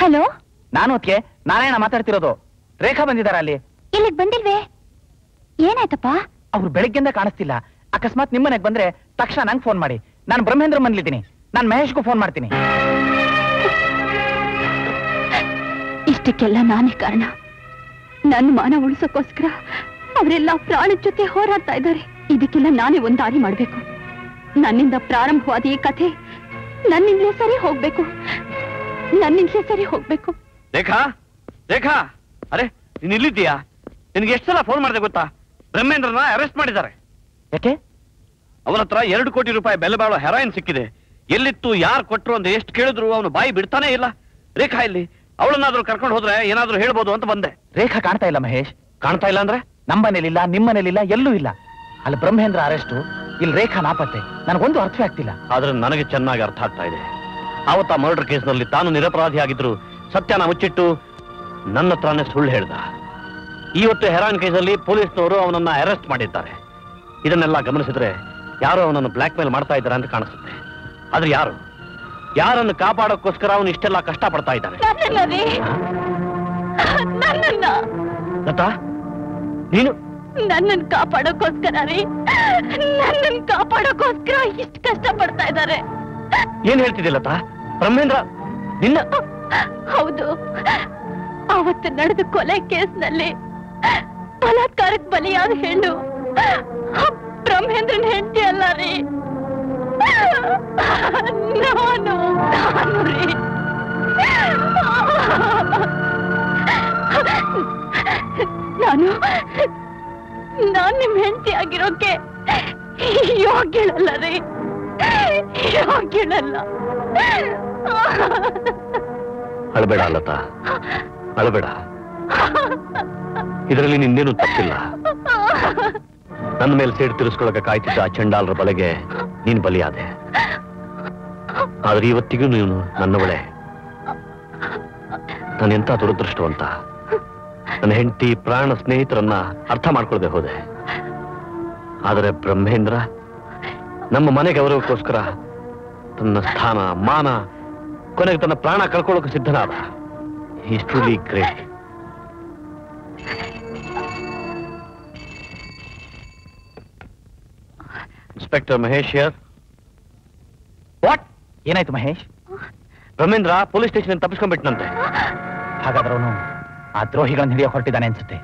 Hello? ನಾನು ಅದಕ್ಕೆ ನಾರಾಯಣ ಮಾತಾಡ್ತಿರೋದು. ರೇಖಾ ಬಂದಿದಾರ ಅಲ್ಲಿ? ಇಲ್ಲಿಗೆ ಬಂದಿಲ್ವೇ? ಏನಾಯ್ತಪ್ಪ? ಅವ್ರು ಬೆಳಗ್ಗೆಯಿಂದ ಕಾಣಿಸ್ತಿಲ್ಲ. ಅಕಸ್ಮಾತ್ ನಿಮ್ಮನೆಗೆ ಬಂದ್ರೆ ತಕ್ಷಣ ನಂಗೆ ಫೋನ್ ಮಾಡಿ. ನಾನು ಬ್ರಹ್ಮೇಂದ್ರ ಮನ್ಲಿದ್ದೀನಿ. ನಾನು ಮಹೇಶ್ಗೂ ಫೋನ್ ಮಾಡ್ತೀನಿ. ಇಷ್ಟಕ್ಕೆಲ್ಲ ನಾನೇ ಕಾರಣ. ನನ್ನ ಮಾನ ಉಳಿಸೋಕೋಸ್ಕರ ಅವರೆಲ್ಲ ಪ್ರಾಣ ಜೊತೆ ಹೋರಾಡ್ತಾ ಇದ್ದಾರೆ. ಇದಕ್ಕೆಲ್ಲ ನಾನೇ ಒಂದು ದಾರಿ ಮಾಡಬೇಕು. ನನ್ನಿಂದ ಪ್ರಾರಂಭವಾದ ಈ ಕಥೆ ನನ್ನಿಂದಲೇ ಸರಿ ಹೋಗ್ಬೇಕು. ನನ್ನಿಂದಲೇ ಸರಿ ಹೋಗ್ಬೇಕು. ರೇಖಾ ರೇಖಾ ಅರೆ ನೀನ್ ಇಲ್ಲಿದ್ದೀಯಾ? ನಿನ್ಗೆ ಎಷ್ಟು ಸಲ ಫೋನ್ ಮಾಡಿದೆ ಗೊತ್ತಾ? ಬ್ರಹ್ಮೇಂದ್ರನ ಅರೆಸ್ಟ್ ಮಾಡಿದ್ದಾರೆ. ಯಾಕೆ? ಅವನ ಹತ್ರ ಎರಡು ಕೋಟಿ ರೂಪಾಯಿ ಬೆಲೆ ಬಾಳೋ ಹೆರಾಯಿನ್ ಸಿಕ್ಕಿದೆ. ಎಲ್ಲಿತ್ತು ಯಾರು ಕೊಟ್ರು ಅಂತ ಎಷ್ಟು ಕೇಳಿದ್ರು ಅವನು ಬಾಯಿ ಬಿಡ್ತಾನೆ ಇಲ್ಲ. ರೇಖಾ ಇಲ್ಲಿ ಅವಳನ್ನಾದ್ರೂ ಕರ್ಕೊಂಡು ಹೋದ್ರೆ ಏನಾದ್ರೂ ಹೇಳ್ಬೋದು ಅಂತ ಬಂದೆ. ರೇಖಾ ಕಾಣ್ತಾ ಇಲ್ಲ ಮಹೇಶ್. ಕಾಣ್ತಾ ಇಲ್ಲ ಅಂದ್ರೆ? ನಮ್ಮನೇಲಿಲ್ಲ ನಿಮ್ಮನೇಲಿಲ್ಲ ಎಲ್ಲೂ ಇಲ್ಲ. ಅಲ್ಲಿ ಬ್ರಹ್ಮೇಂದ್ರ ಅರೆಸ್ಟು ಇಲ್ಲಿ ರೇಖಾ ನಾಪತ್ತೆ ನನಗೊಂದು ಅರ್ಥವೇ ಆಗ್ತಿಲ್ಲ. ಆದ್ರೆ ನನಗೆ ಚೆನ್ನಾಗಿ ಅರ್ಥ ಆಗ್ತಾ ಇದೆ. ಆವತ್ತ ಮರ್ಡರ್ ಕೇಸ್ನಲ್ಲಿ ತಾನು ನಿರಪರಾಧಿ ಆಗಿದ್ರು ಸತ್ಯನ ಮುಚ್ಚಿಟ್ಟು ನನ್ನ ಹತ್ರನೇ ಸುಳ್ಳು ಹೇಳ್ದ. ಇವತ್ತು ಹೆರಾನ್ ಕೇಸಲ್ಲಿ ಪೊಲೀಸ್ನವರು ಅವನನ್ನ ಅರೆಸ್ಟ್ ಮಾಡಿದ್ದಾರೆ. ಇದನ್ನೆಲ್ಲ ಗಮನಿಸಿದ್ರೆ ಯಾರು ಅವನನ್ನು ಬ್ಲಾಕ್ ಮೇಲ್ ಮಾಡ್ತಾ ಇದ್ದಾರೆ ಅಂತ ಕಾಣಿಸುತ್ತೆ. ಆದ್ರೆ ಯಾರು? ಯಾರನ್ನು ಕಾಪಾಡೋಕ್ಕೋಸ್ಕರ ಅವನು ಇಷ್ಟೆಲ್ಲ ಕಷ್ಟ ಪಡ್ತಾ ಇದ್ದಾನೆ ಲತಾ ನೀನು? ನನ್ನನ್ನು ಕಾಪಾಡೋಕೋಸ್ಕರ ರೀ. ನನ್ನನ್ನು ಕಾಪಾಡೋಕ್ಕೋಸ್ಕರ ಇಷ್ಟು ಕಷ್ಟ ಪಡ್ತಾ ಇದ್ದಾರೆ. ಏನ್ ಹೇಳ್ತಿದ್ದೆ ಲತಾ ಬ್ರಹ್ಮೇಂದ್ರ, ನಿನ್ನ ಹೌದು. ಅವತ್ತು ನಡೆದ ಕೊಲೆ ಕೇಸ್ನಲ್ಲಿ ಬಲಾತ್ಕಾರಕ್ಕೆ ಬಲಿಯಾದ ಹೆಣ್ಣು. ಬ್ರಹ್ಮೇಂದ್ರನ್ ಹೆಂಡತಿ ಅಲ್ಲ ರೀ. ನಾನು ನಾನು ರೀ. ನಾನು, ನಾನ್ ನಿಮ್ ಹೆಂಡತಿ ಆಗಿರೋಕೆ ಯೋಗ್ಯಳಲ್ಲ ರೀ. ಅಳಬೇಡ ಅಲ್ಲತ ಅಳಬೇಡ. ಇದರಲ್ಲಿ ನಿನ್ನೇನು ತಪ್ಪಿಲ್ಲ. ನನ್ನ ಮೇಲೆ ಸೇಡ್ ತಿರ್ಸ್ಕೊಳಕ ಕಾಯ್ತಿದ್ದ ಆ ಚಂಡಾಲರ ಬಲೆಗೆ ನೀನ್ ಬಲಿಯಾದೆ. ಆದ್ರೆ ಇವತ್ತಿಗೂ ನೀನು ನನ್ನವಳೆ. ನಾನೆಂತ ದುರದೃಷ್ಟವಂತ? ನನ್ನ ಹೆಂಡತಿ ಪ್ರಾಣ ಸ್ನೇಹಿತರನ್ನ ಅರ್ಥ ಮಾಡ್ಕೊಳ್ಳದೆ ಹೋದೆ. ಆದರೆ ಬ್ರಹ್ಮೇಂದ್ರ, ನಮ್ಮ ಮನೆ ಗೌರವಕ್ಕೋಸ್ಕರ ತನ್ನ ಸ್ಥಾನ ಮಾನ ಕೊನೆಗೆ ತನ್ನ ಪ್ರಾಣ ಕಳ್ಕೊಳ್ಳೋಕೆ ಸಿದ್ಧನಾದ. Is truly great inspector Mahesh your what ಏನಾಯ್ತು ಮಹೇಶ್? ರಮೇಂದ್ರ ಪೊಲೀಸ್ ಸ್ಟೇಷನ್ ತಪ್ಪಿಸ್ಕೊಂಡ್ಬಿಟ್ನಂತೆ. ಹಾಗಾದ್ರೆ ಅವನು ಆ ದ್ರೋಹಿಗಳನ್ನು ಹಿಡಿಯೋ ಹೊರಟಿದ್ದಾನೆ ಅನ್ಸುತ್ತೆ.